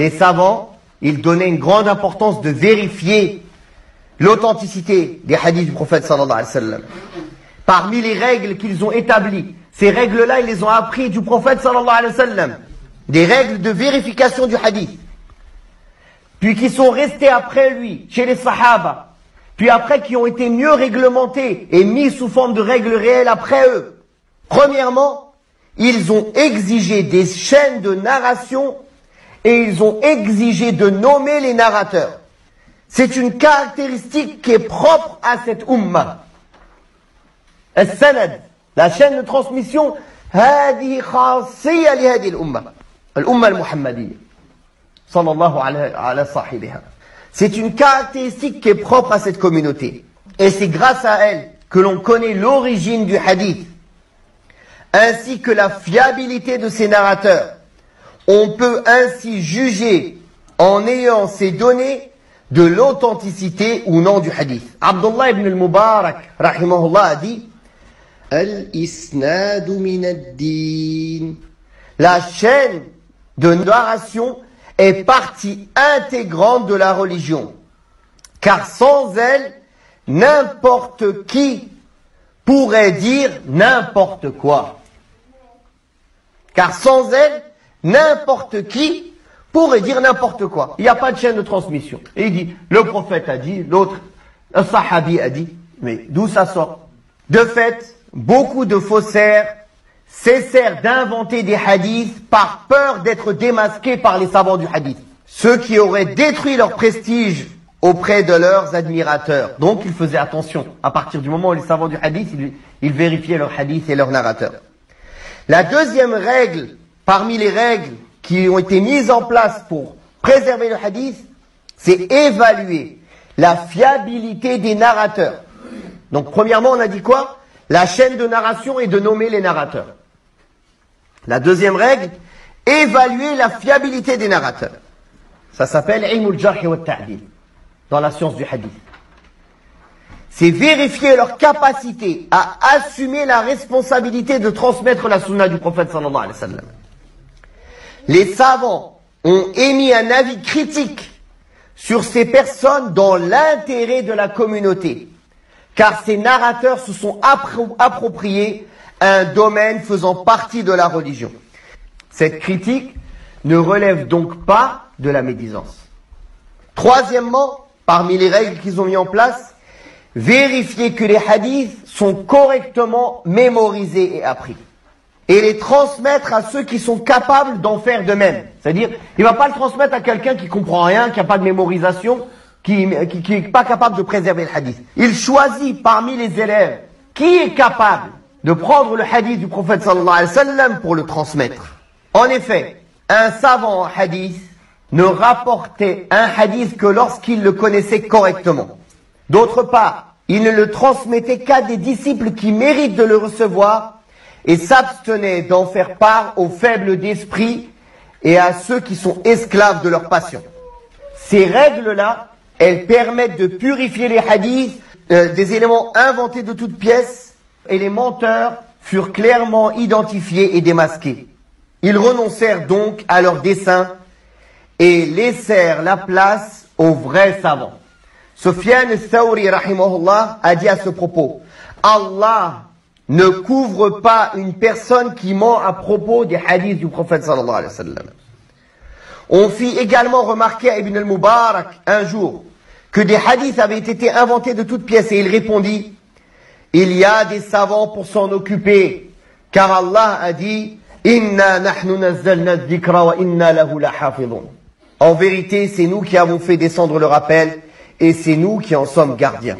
Les savants, ils donnaient une grande importance de vérifier l'authenticité des hadiths du prophète. Parmi les règles qu'ils ont établies, ces règles-là, ils les ont appris du prophète sallallahu alayhi wa sallam. Des règles de vérification du hadith. Puis qui sont restés après lui, chez les sahaba. Puis après qui ont été mieux réglementés et mis sous forme de règles réelles après eux. Premièrement, ils ont exigé des chaînes de narration et ils ont exigé de nommer les narrateurs. C'est une caractéristique qui est propre à cette umma. السند la chaîne de transmission هذه خاصية لهذه الأمة الأمة المحمدية صلى الله على على صاحبها C'est une caractéristique qui est propre à cette communauté. Et c'est grâce à elle que l'on connaît l'origine du hadith, ainsi que la fiabilité de ses narrateurs. On peut ainsi juger en ayant ces données de l'authenticité ou non du hadith. Abdullah ibn al-Mubarak, rahimahullah, a dit Al-isnadu min ad-din. La chaîne de narration est partie intégrante de la religion. Car sans elle, n'importe qui pourrait dire n'importe quoi. Car sans elle, n'importe qui pourrait dire n'importe quoi. Il n'y a pas de chaîne de transmission. Et il dit, le prophète a dit, l'autre, un sahabi a dit. Mais d'où ça sort? De fait, beaucoup de faussaires cessèrent d'inventer des hadiths par peur d'être démasqués par les savants du hadith. Ceux qui auraient détruit leur prestige auprès de leurs admirateurs. Donc ils faisaient attention. À partir du moment où les savants du hadith, ils, ils vérifiaient leurs hadiths et leurs narrateurs. La deuxième règle, parmi les règles qui ont été mises en place pour préserver le hadith, c'est évaluer la fiabilité des narrateurs. Donc premièrement, on a dit quoi? La chaîne de narration et de nommer les narrateurs. La deuxième règle, évaluer la fiabilité des narrateurs. Ça s'appelle ilm al-jarh wa ta'dil dans la science du hadith. C'est vérifier leur capacité à assumer la responsabilité de transmettre la sunna du prophète sallallahu alayhi wa sallam. Les savants ont émis un avis critique sur ces personnes dans l'intérêt de la communauté, car ces narrateurs se sont appro appropriés un domaine faisant partie de la religion. Cette critique ne relève donc pas de la médisance. Troisièmement, parmi les règles qu'ils ont mis en place, vérifier que les hadiths sont correctement mémorisés et appris. Et les transmettre à ceux qui sont capables d'en faire de même. C'est-à-dire, il va pas le transmettre à quelqu'un qui comprend rien, qui n'a pas de mémorisation, qui, qui, qui pas capable de préserver le hadith. Il choisit parmi les élèves qui est capable de prendre le hadith du prophète sallallahu alayhi wa sallam pour le transmettre. En effet, un savant en hadith ne rapportait un hadith que lorsqu'il le connaissait correctement. D'autre part, il ne le transmettait qu'à des disciples qui méritent de le recevoir et s'abstenait d'en faire part aux faibles d'esprit et à ceux qui sont esclaves de leur passion. Ces règles-là, elles permettent de purifier les hadiths euh, des éléments inventés de toutes pièces et les menteurs furent clairement identifiés et démasqués. Ils renoncèrent donc à leur dessein et laissèrent la place aux vrais savants. Sofiane Thawri rahimahullah a dit à ce propos, Allah ne couvre pas une personne qui ment à propos des hadiths du prophète sallallahu alayhi wa sallam. On fit également remarquer à Ibn al-Mubarak un jour que des hadiths avaient été inventés de toutes pièces et il répondit, il y a des savants pour s'en occuper, car Allah a dit, Inna nahnu nazzalna dhikra wa inna lahu lahafidun. En vérité, c'est nous qui avons fait descendre le rappel et c'est nous qui en sommes gardiens.